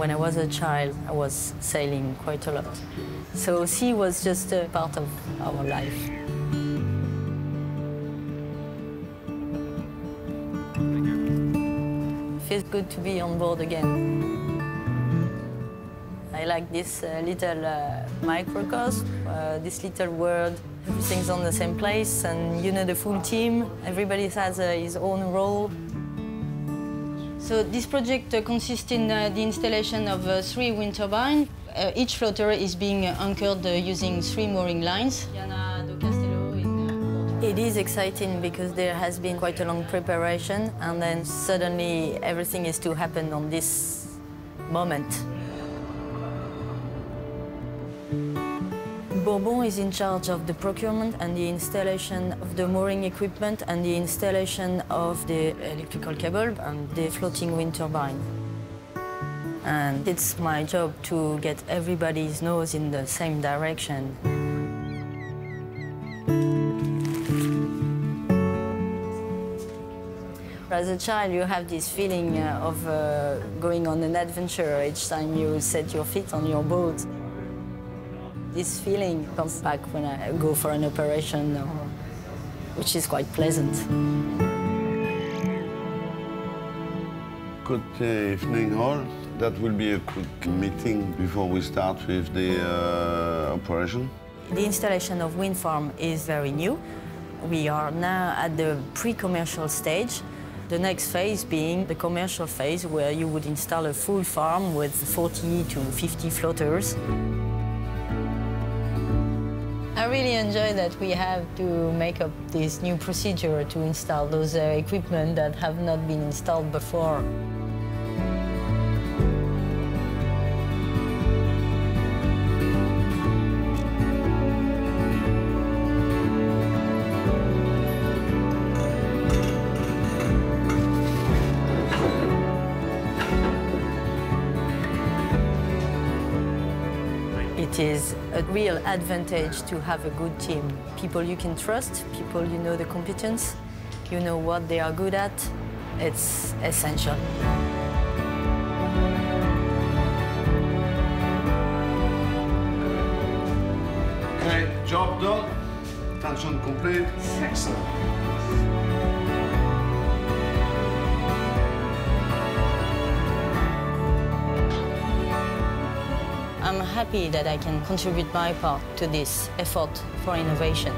When I was a child, I was sailing quite a lot. So sea was just a part of our life. Feels good to be on board again. I like this uh, little uh, microcosm, uh, this little world. Everything's on the same place, and you know the full team. Everybody has uh, his own role. So this project uh, consists in uh, the installation of uh, three wind turbines. Uh, each floater is being uh, anchored uh, using three mooring lines. Viana do Castelo in Portugal. It is exciting because there has been quite a long preparation, and then suddenly everything is to happen on this moment. Bourbon is in charge of the procurement and the installation of the mooring equipment and the installation of the electrical cable and the floating wind turbine. And it's my job to get everybody's nose in the same direction. As a child, you have this feeling uh, of uh, going on an adventure each time you set your feet on your boat. This feeling comes back when I go for an operation, uh, which is quite pleasant. Good uh, evening, all. That will be a quick meeting before we start with the uh, operation. The installation of wind farm is very new. We are now at the pre-commercial stage. The next phase being the commercial phase where you would install a full farm with 40 to 50 floaters. I really enjoy that we have to make up this new procedure to install those uh, equipment that have not been installed before. It is a real advantage to have a good team. People you can trust, people you know the competence, you know what they are good at. It's essential. Okay, job done. Tension complete. Excellent. I'm happy that I can contribute my part to this effort for innovation.